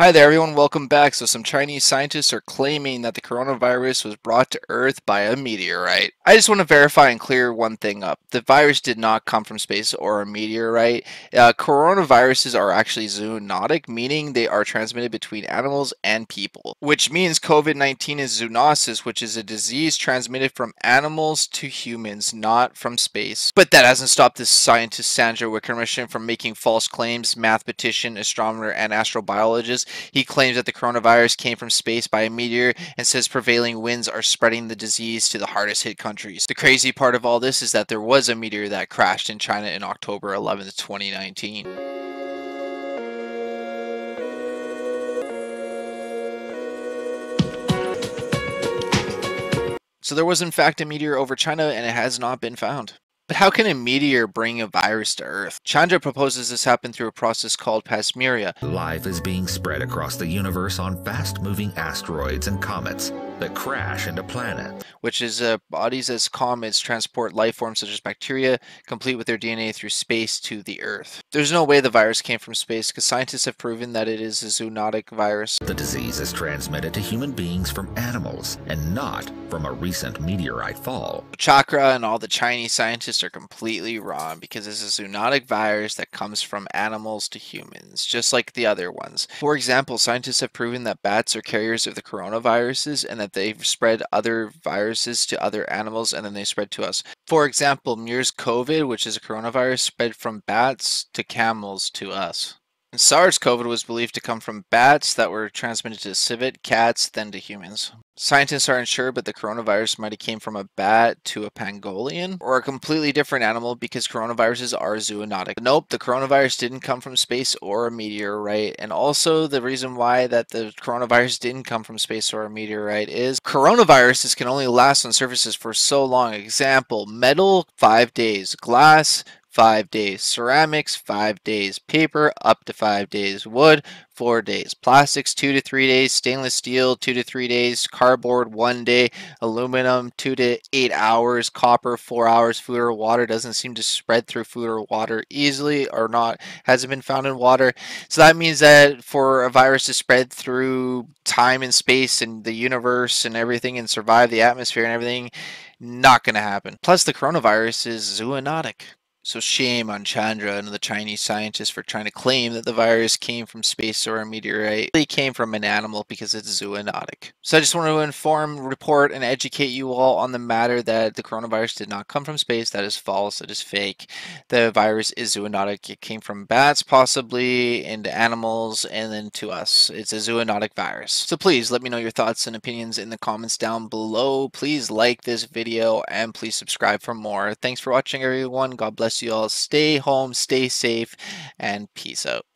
Hi there everyone, welcome back. So some Chinese scientists are claiming that the coronavirus was brought to Earth by a meteorite. I just want to verify and clear one thing up. The virus did not come from space or a meteorite. Uh, coronaviruses are actually zoonotic, meaning they are transmitted between animals and people, which means COVID-19 is zoonosis, which is a disease transmitted from animals to humans, not from space. But that hasn't stopped this scientist Chandra Wickramasinghe from making false claims, mathematician, astronomer, and astrobiologist he claims that the coronavirus came from space by a meteor and says prevailing winds are spreading the disease to the hardest hit countries. The crazy part of all this is that there was a meteor that crashed in China in October 11th, 2019. So there was in fact a meteor over China and it has not been found. But how can a meteor bring a virus to Earth? Chandra proposes this happen through a process called panspermia. Life is being spread across the universe on fast-moving asteroids and comets that crash into planets. Which is uh, bodies as comets transport life forms such as bacteria, complete with their DNA through space to the Earth. There's no way the virus came from space because scientists have proven that it is a zoonotic virus. The disease is transmitted to human beings from animals and not from a recent meteorite fall. Chandra and all the Chinese scientists are completely wrong because it's a zoonotic virus that comes from animals to humans, just like the other ones. For example, scientists have proven that bats are carriers of the coronaviruses and that that they've spread other viruses to other animals and then they spread to us. For example, MERS COVID, which is a coronavirus, spread from bats to camels to us. SARS-CoV was believed to come from bats that were transmitted to civet, cats, then to humans. Scientists aren't sure, but the coronavirus might have came from a bat to a pangolin or a completely different animal because coronaviruses are zoonotic. But nope, the coronavirus didn't come from space or a meteorite. And also the reason why that the coronavirus didn't come from space or a meteorite is coronaviruses can only last on surfaces for so long. Example, metal, five days, glass, five days. Ceramics, five days. Paper, up to five days. Wood, four days. Plastics, two to three days. Stainless steel, two to three days. Cardboard, one day. Aluminum, two to eight hours. Copper, four hours. Food or water doesn't seem to spread through food or water easily or not, hasn't been found in water. So that means that for a virus to spread through time and space and the universe and everything and survive the atmosphere and everything, not going to happen. Plus, the coronavirus is zoonotic. So shame on Chandra and the Chinese scientists for trying to claim that the virus came from space or a meteorite. It came from an animal because it's zoonotic. So I just want to inform, report, and educate you all on the matter that the coronavirus did not come from space. That is false. It is fake. The virus is zoonotic. It came from bats, possibly, into animals, and then to us. It's a zoonotic virus. So please let me know your thoughts and opinions in the comments down below. Please like this video and please subscribe for more. Thanks for watching, everyone. God bless you all. Stay home, stay safe, and peace out.